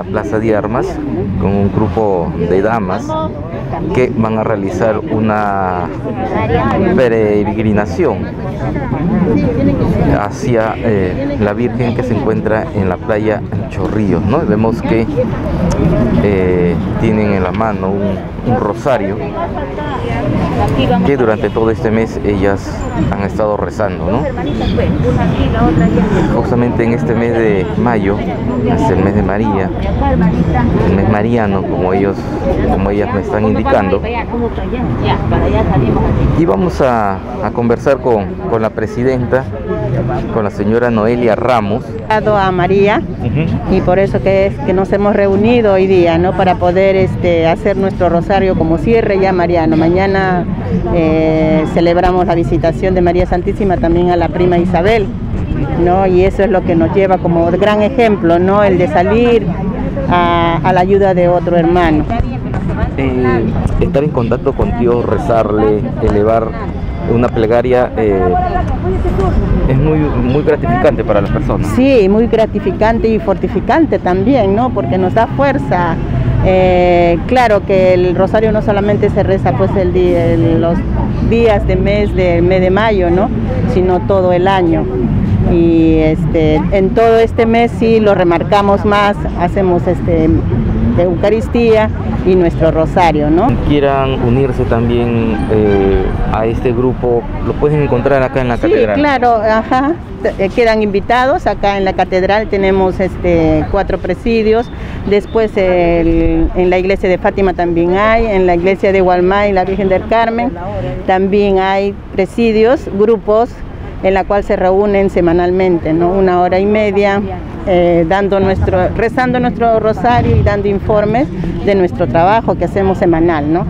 la Plaza de Armas con un grupo de damas que van a realizar una peregrinación hacia eh, la Virgen que se encuentra en la playa Chorrillos. ¿no? Vemos que eh, tienen en la mano un, un rosario que durante todo este mes ellas han estado rezando. ¿no? Justamente en este mes de mayo, es el mes de María, el mes mariano, como ellos, como ellas me están indicando. Y vamos a, a conversar con, con, la presidenta, con la señora Noelia Ramos. A María y por eso que es que nos hemos reunido hoy día, ¿no? Para poder este, hacer nuestro rosario como cierre ya mariano. Mañana eh, celebramos la visitación de María Santísima también a la prima Isabel, ¿no? Y eso es lo que nos lleva como gran ejemplo, ¿no? El de salir a, a la ayuda de otro hermano. Eh, estar en contacto con Dios, rezarle, elevar una plegaria eh, es muy, muy gratificante para las personas. Sí, muy gratificante y fortificante también, ¿no? Porque nos da fuerza. Eh, claro que el rosario no solamente se reza pues el día, los días de mes de mes de mayo, ¿no? Sino todo el año. Y este, en todo este mes sí lo remarcamos más, hacemos este Eucaristía y nuestro rosario, ¿no? Quieran unirse también eh, a este grupo, lo pueden encontrar acá en la sí, catedral. claro, ajá. Quedan invitados acá en la catedral, tenemos este cuatro presidios, después el, en la iglesia de Fátima también hay, en la iglesia de Gualmay, la Virgen del Carmen, también hay presidios, grupos en la cual se reúnen semanalmente, ¿no? Una hora y media, eh, dando nuestro, rezando nuestro rosario y dando informes de nuestro trabajo que hacemos semanal, ¿no?